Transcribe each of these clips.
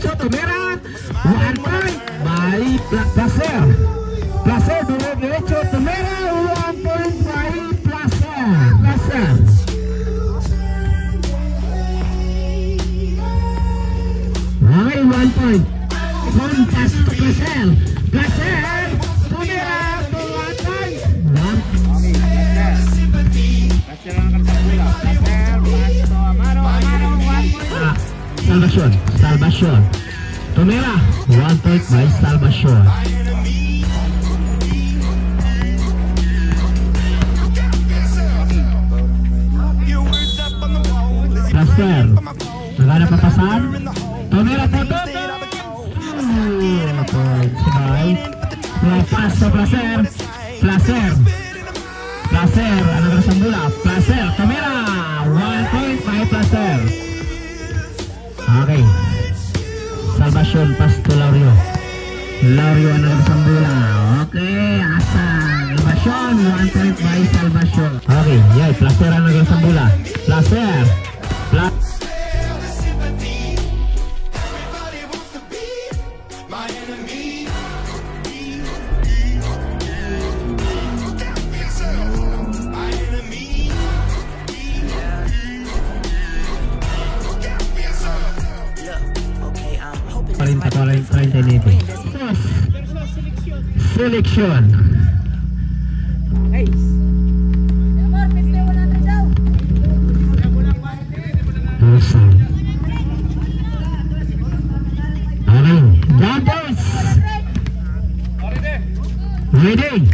derecho, Tomera. Ready.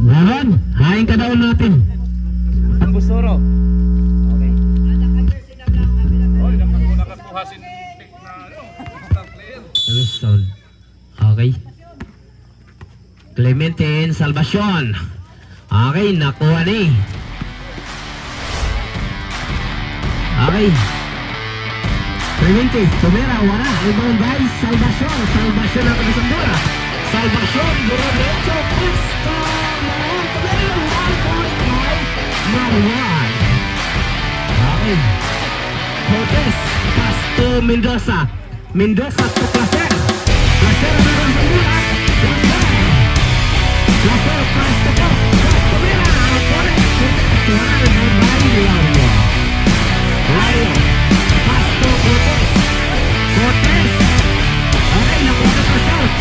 Meron, hain ka daw natin. Ang busoro. Okay. Luzon. Okay. Clementine Salvacion. Okay, nakuha ni. Okay. Clemente, Tumera, wala. Ibang guys, Salvacion. Salvacion ang isang bola. Salvacion, duro derecho, by Marwan. Pass to Mendoza. Mendoza to Placer. Placer sa bola. Placer. Placer, to post. Tumera, Cortez. Tuhan nakuha na Placer.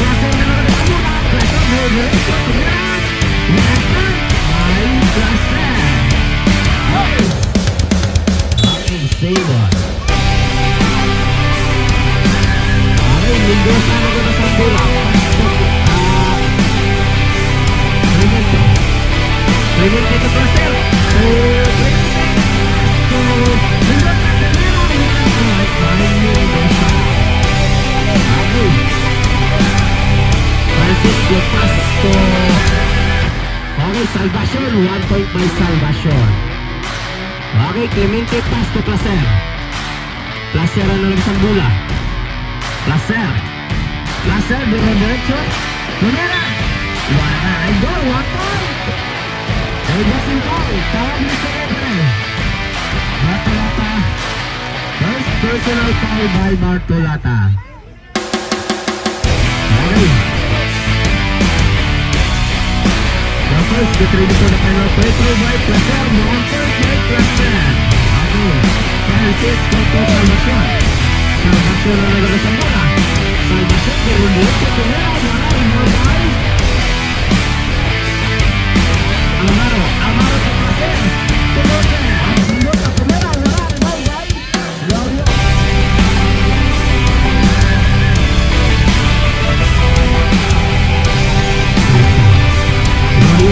Francisco Pasto. Okay, Salvacion. One point by Salvacion. Okay, Clemente Pasto Placer. Placer ang nalagsang bola. Placer. Placer, duro derecho. Primera. Wala. Ay, goal. One point. Ay, doesn't goal. Tawag ni Selebre. Bartolata. First personal foul by Bartolata. Okay. The first contributor na final play through by Placer. One point by Placer. Okay. Francisco to Salvacion. Salvacion ang nalagasang bola. Salvacion, duro derecho. Primera. Wala. More by Alvaro, Alvaro to Placer.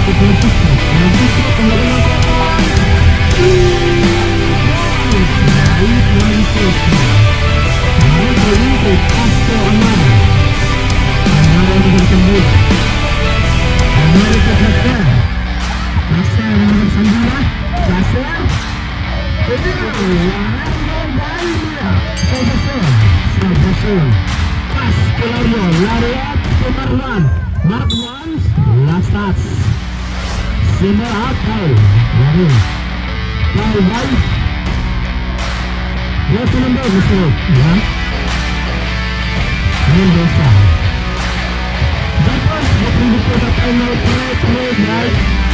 Laurio to Francisco. Francisco, Zimmer Atau. Jawohl. to Weiß. Wer zu dem Börsenschlag? Ja. Nimm das da. Das war's. Wir kriegen das Einmal 3,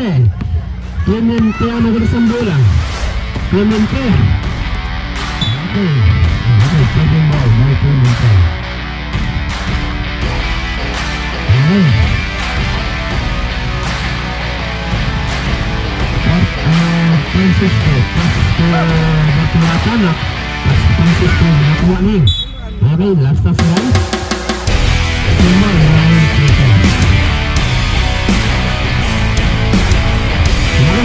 by Clemente Clemente ang nagalisang bola Clemente Okay Okay Second ball by Clemente Okay Pas uh, Francisco Pasto Batulatanak Pasto Francisco Nakuha ni Okay last of one Semua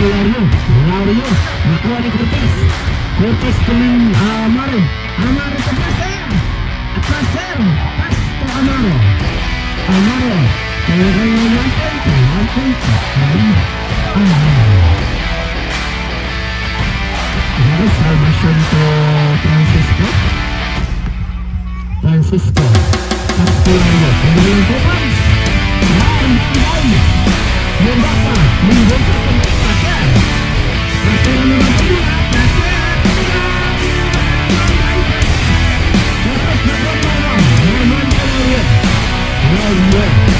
ke Lario Lario Nakuha ni Cortez Cortez keling Amaro Amaro ke Placer Placer Pas to Amaro Amaro Kaya-kaya yang penting Yang penting Amaro Lalu Salvacion to Francisco. Francisco. bola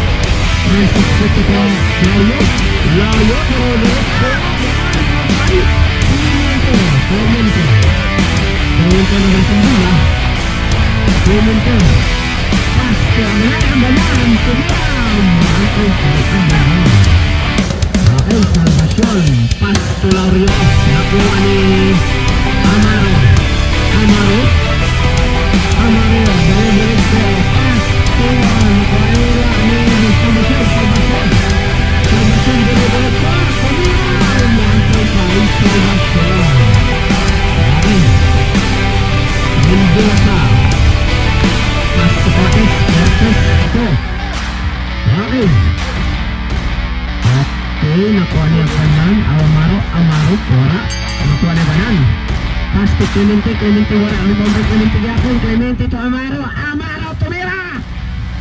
Amaro, Amaro, Amaro, Amaro, Amaro, nakuannya Clemente, almaro almaro ora nakuannya panan pasti clemente clemente ora clemente yakun clemente amaro amaro tumira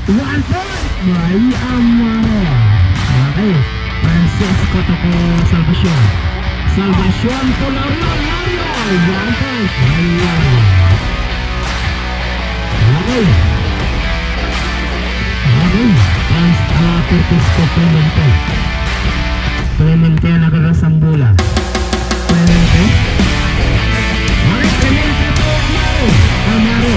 one point bayi amaro Oke, Francisco Toko Salvation Salvación por la Kristo Clemente Clemente nakakasambula Clemente Mga Clemente Amaro Amaro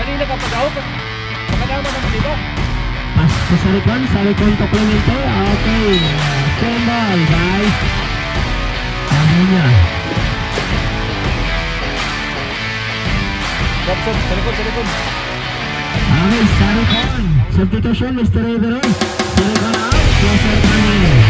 Kanina ka pag-out, makadama naman dito. Ah, sa likon, sa likon to Clemente. Ah, okay. Stand by, guys. Ano niya? Robson, sa likon, sa likon. Okay, sa likon. Substitution, Mr. Rivero. Sa likon out, closer coming.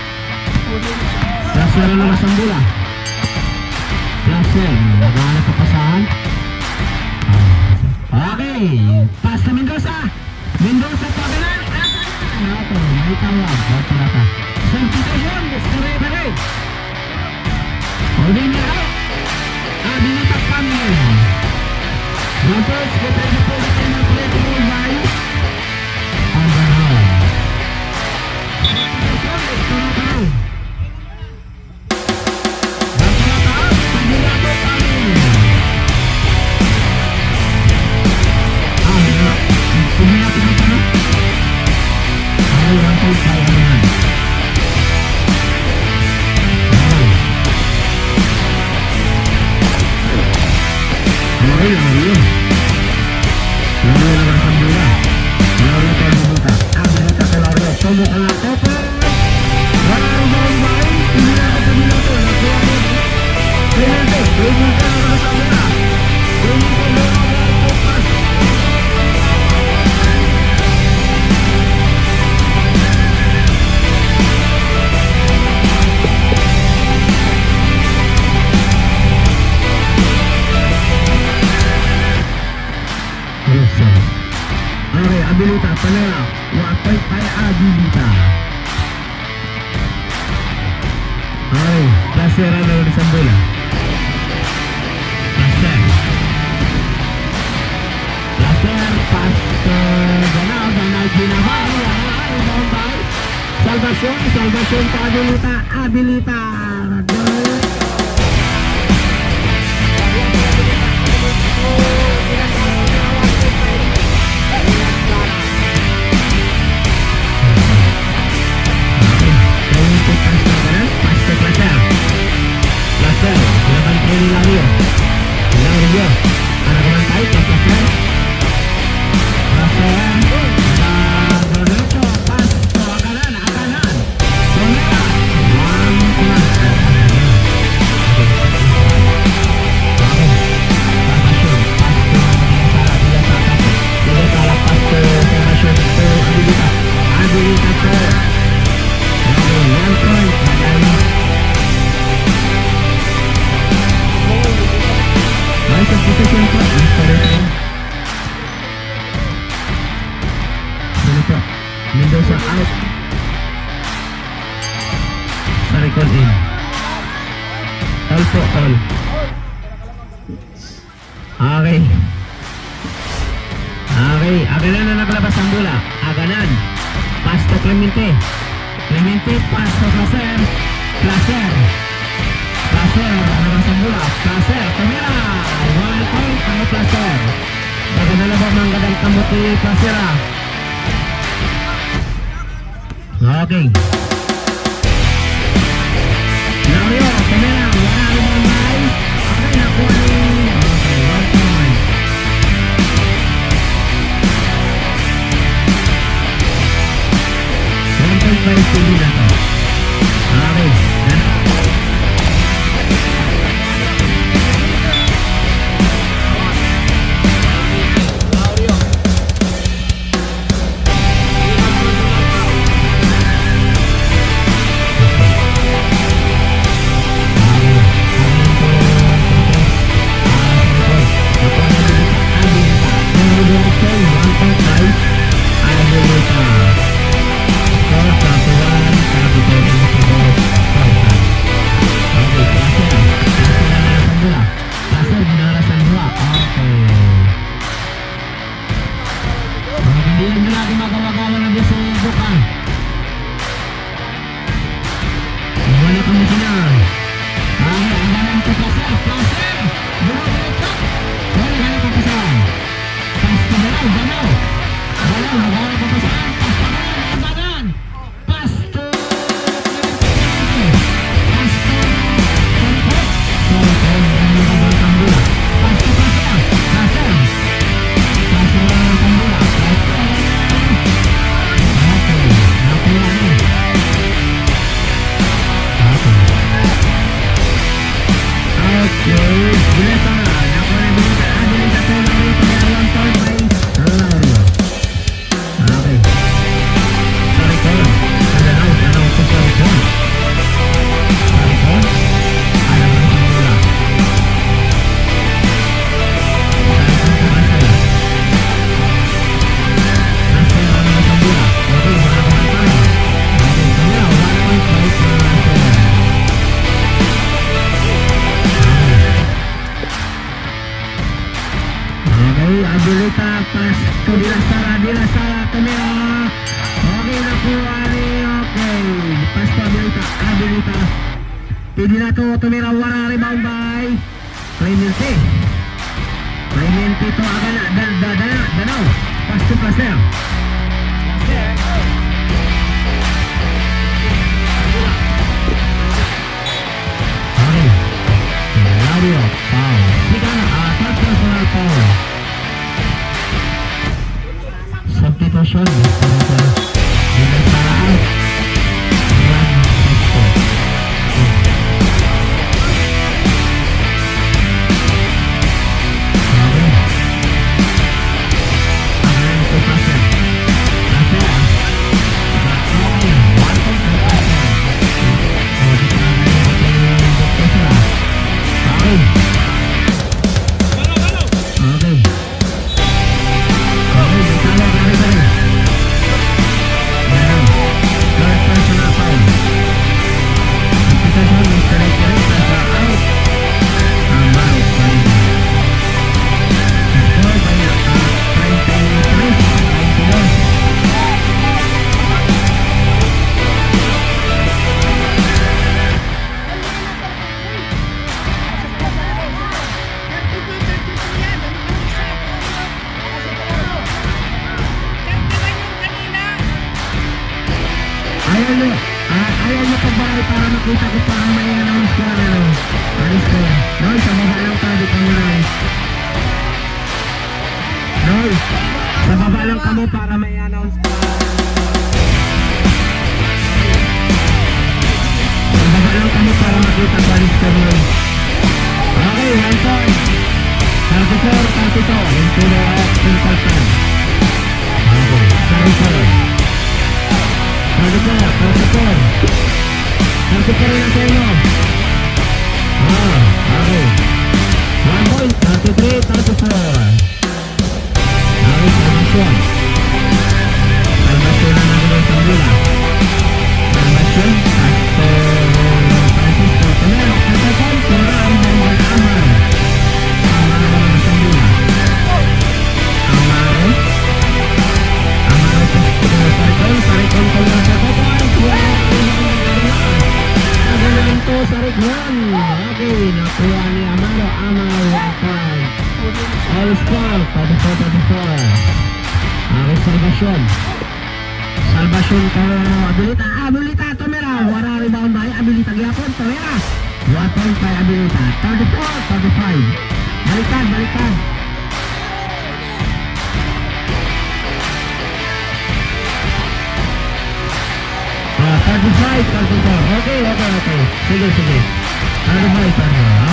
Flash na lumalas bola. Flash na. Nagana papasahan. Okay. Pass na Mendoza. Mendoza pa ka na. May tawag. Nato na ka. Santification. Story pa rin. Holding na out. Ah, dinitakpan get ready for the final play to move by. siaran dari bola. Pasar Laser pas ke Ronaldo, Ronaldo Salvation, Salvation kabilita, Abilita, Abilita Claro. Mas Kemila Sara Dila Sara Kemila Oke Nakuani Oke Pas Pabilita Abilita Pidinato Kemila Wara Rebound by Clement T Clement Tito Agana Dan Dadana Danau Pas ke Placer Oke Substitution. 34, 32. Into the central time. Okay, 34. Thirty-four, thirty-four. Thirty-four na sa inyo. Ah, okay. One point, thirty-three, thirty-four. Okay, salvation. Salvation na natin ang sambula. Salvation, Pastor Francisco to sa rikwan. Okay, nakuha ni Amaro. Amaro, one point. All score, 34-34. Okay, salvation. Salvation ko, abilita. Abilita, tumira. Wala rebound? Abilita, gyapon, tumira. One point by abilita. 34-35. Balikan, balikan. Ah, 35, 34. Okay, okay, okay. Sige, sige. 35, 34. Okay.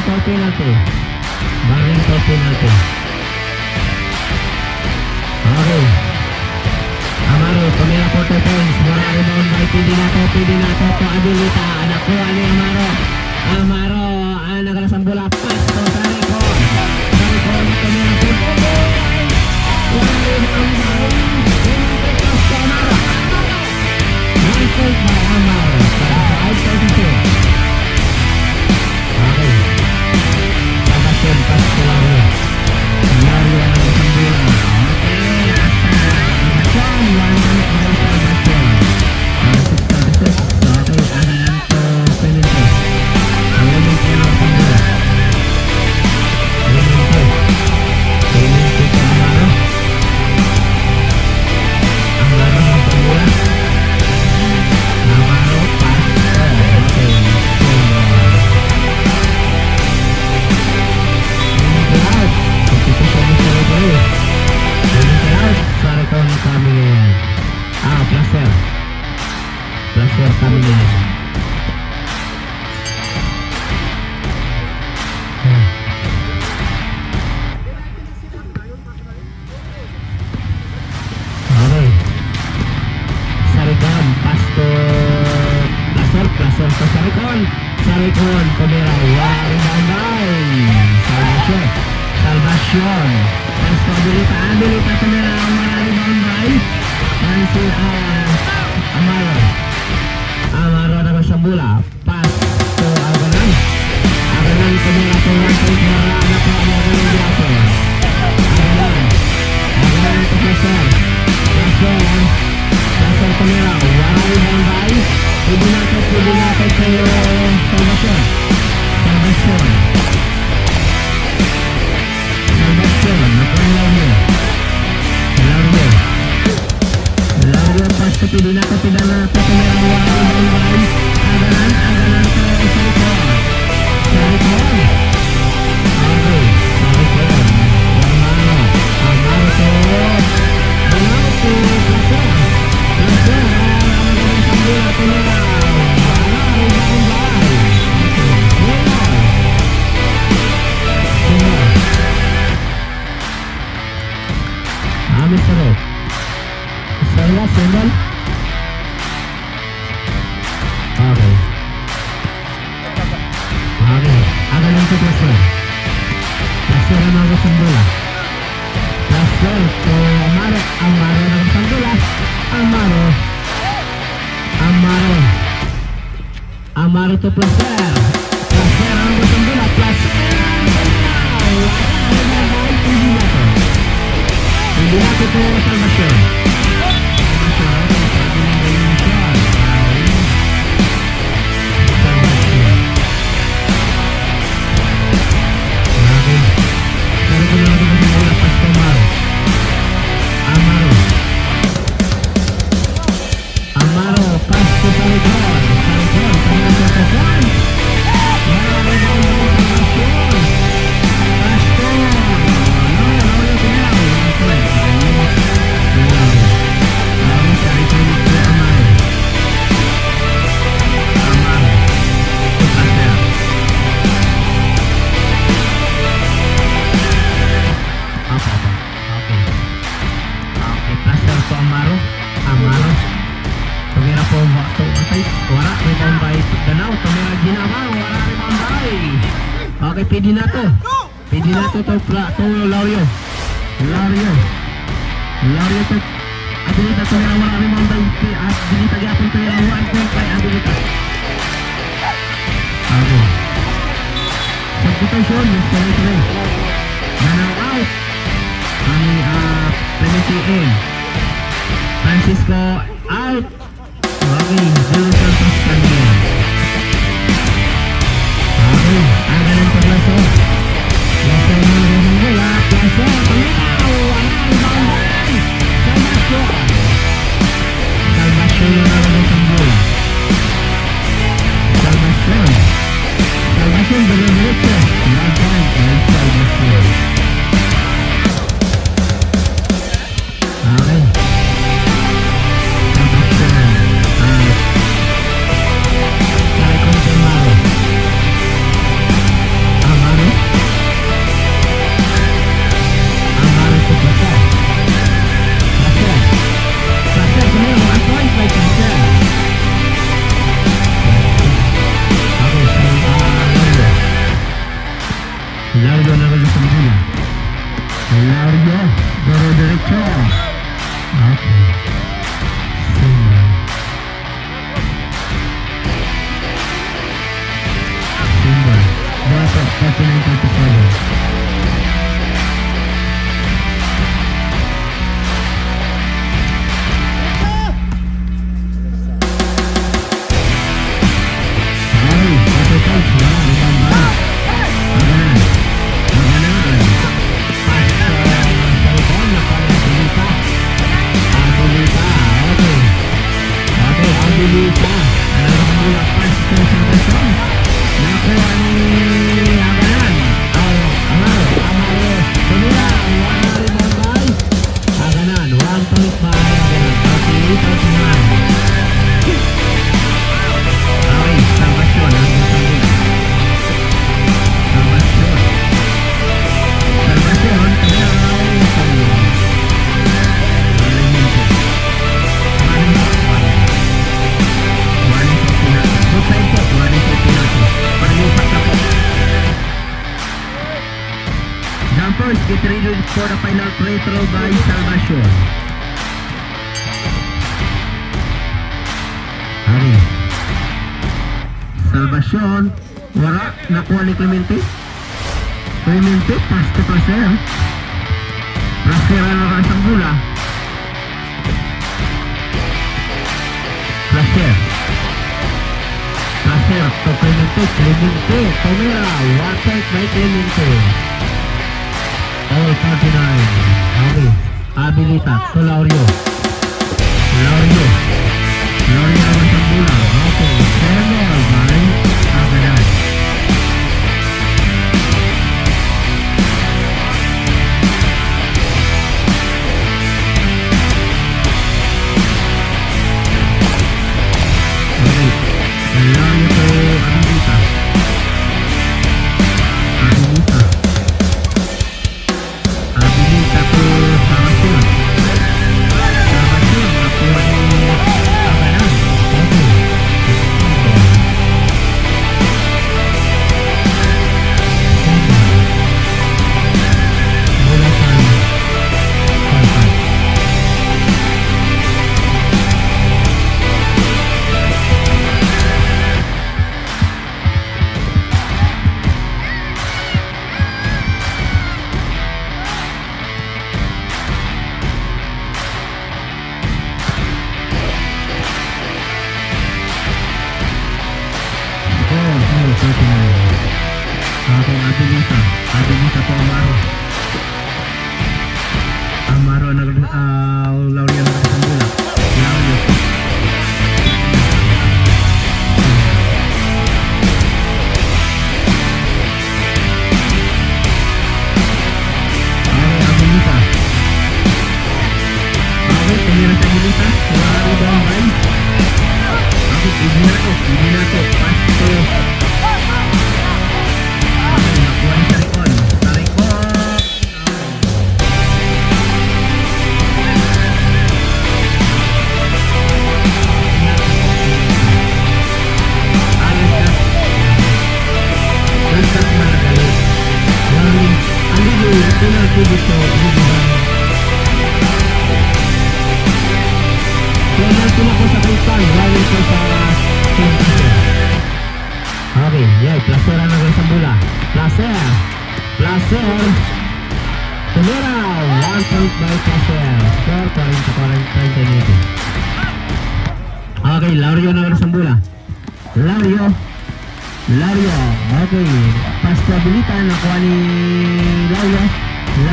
Penalty. Warning for penalty. Warning for penalty. Okay. Amaro, tumira po to points. Wala rebound by pwede na to, Abilita, ni Amaro. Amaro, nagalasang bola. Rebound by Pass to Amaro. Point by Amaro. 35-32. Okay. บูลา Pedinato. Pedinato to pla to Lario Lario Lario to habilita to yang wala memang baik habilita to yang wala ko kay habilita. Ako. Substitution is coming through. Manang out. Kami uh, Clemente in. Francisco out.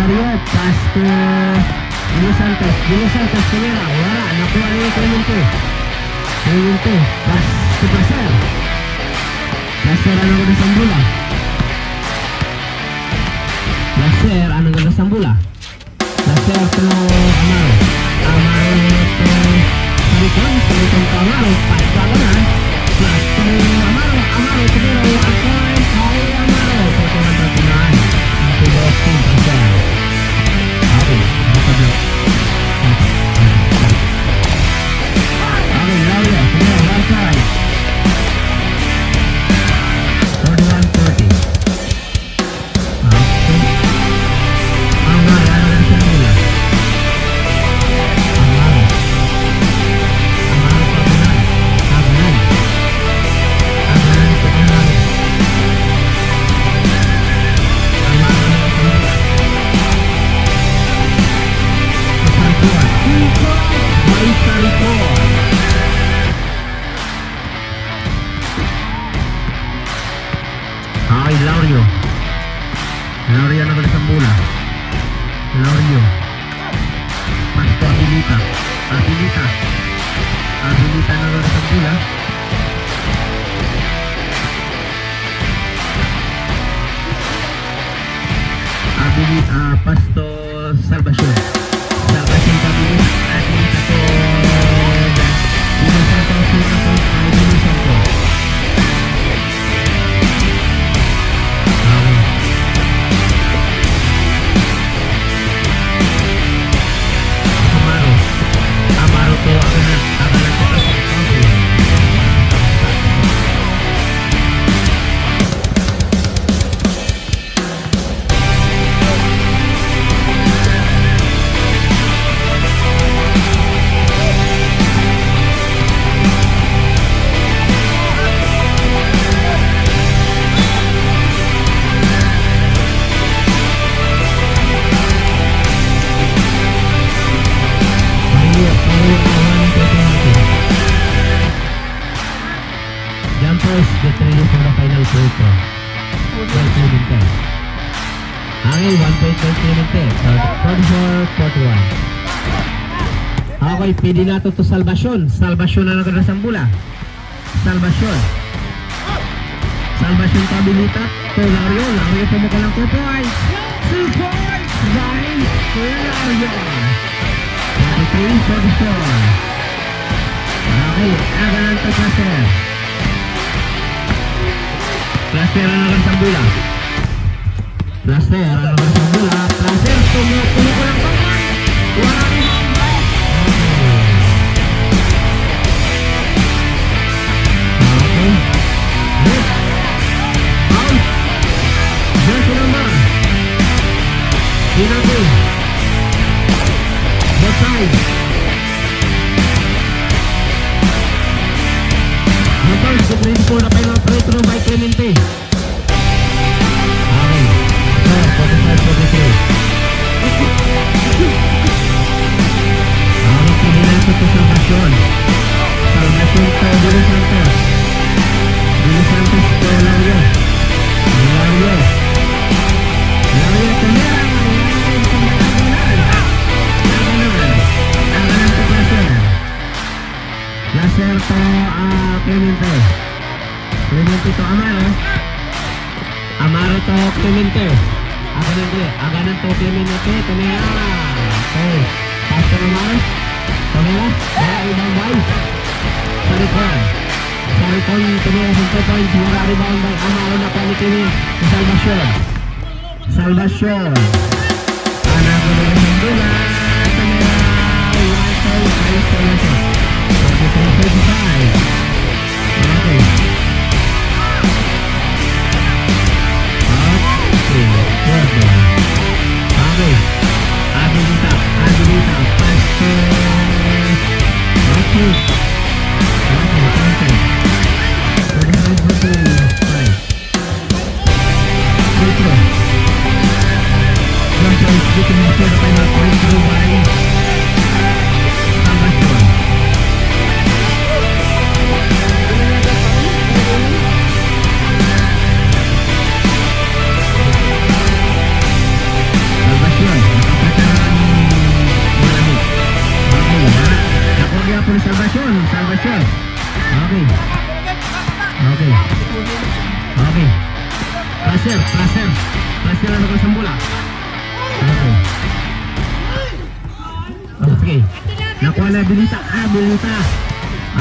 Mario Pastor Dino Santos Dino Santos Pereira Wala Nakuha niya kay Pas Ke Pasar Pasar anak Gada Sambula Pasar anak Gada Sambula Pasar Penuh amal Amaro Salikon Salikon Kamaro Pasar Anang Pasar Amaro Amaro Amaro Amaro Amaro Amaro Amaro 44, 41. Okay, pili nato to Salvacion. Salvacion na nagkada sa bula. Salvacion. Salvacion kabilita. To Lario. Lario po mo ka lang 2 points. 2 points by Lario. 43, 44. Okay, agalan to Placer. Placer ang nakan sa bula. Placer ang nakan sa bula. Placer, tumutulo ko lang paman. Wala By Clemente. Okay. Score, 45-43. Okay, pili natin ito Salvacion. Salvacion to Dilo Santos. Amaro to Clemente. Aganan to. Aganan to Clemente. Tumera. Okay. Pass to Amaro. Tumera. Wala ibang bay. Sa likod. Sa likod. Tumera sa 2 points. Wala rebound by Amaro na panikini. Sa Salvacion. Salvacion. Anak ko na yung point. Salvacion. 43-45.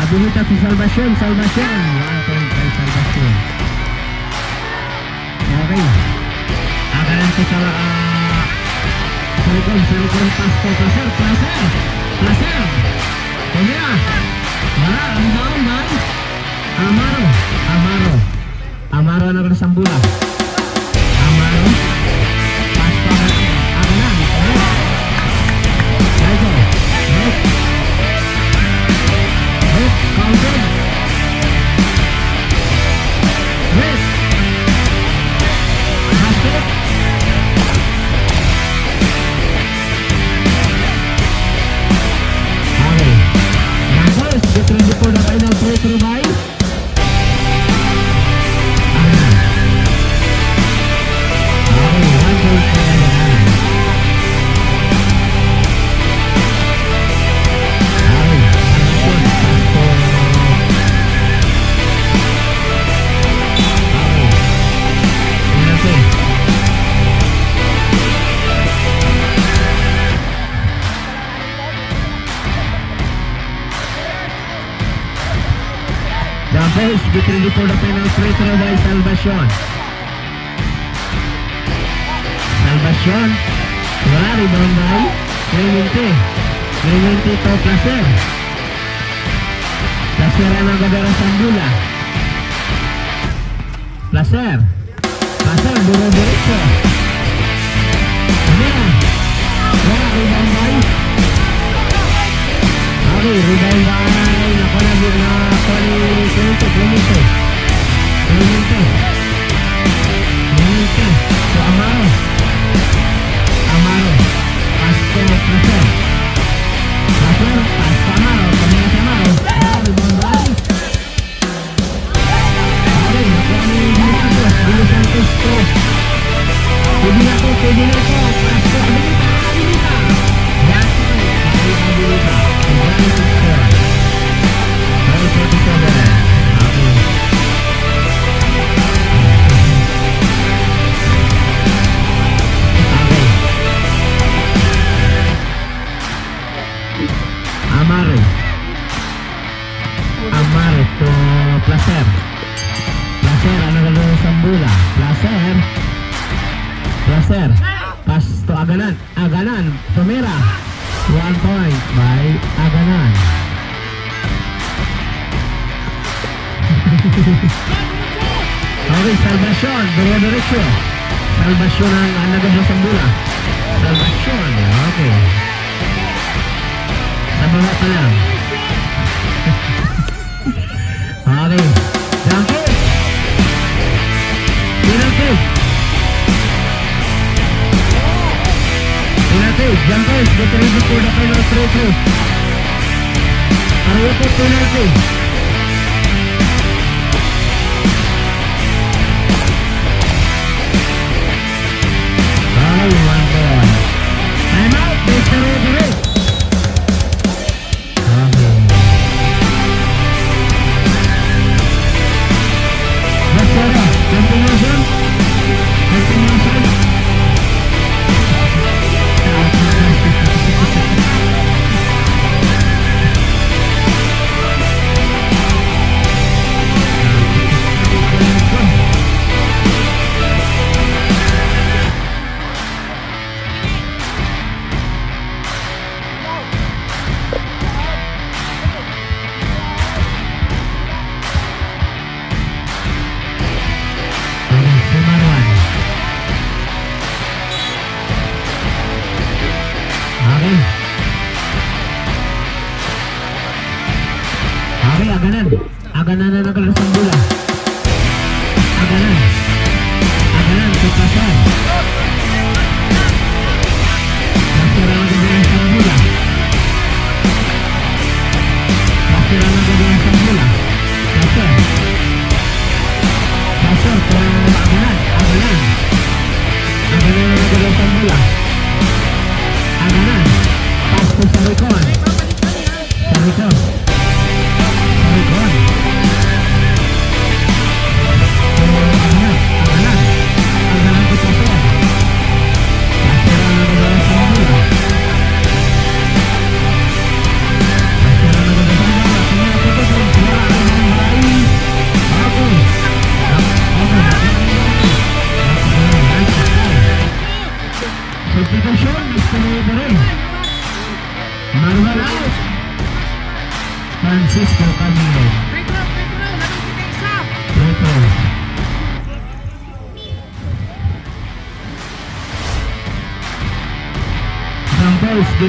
Abilita si Salvacion, Salvacion. One point by Salvacion. Okay. Agalan ko sa uh, sa likod, sa likod pass ko. Placer, placer. Placer. Kumira. Wala, ang down by Amaro. Amaro. Amaro na kasang free throw by Salvacion. Salvacion. Wala, rebound by Clemente. Clemente to Placer. Placer ang nagadara sa bula. Placer. Placer, Placer. Placer. Pas to Aganan. Aganan. Pemera. One point by Aganan. okay, Salvation. Dua derecho Salvation ang anak ng Salvation. Okay. Sa pa lang. okay. Thank you. Jangan jam terus, betul betul dah final terus terus. Arwah pun penalti. Mantap.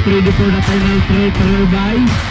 through before the final terbaik.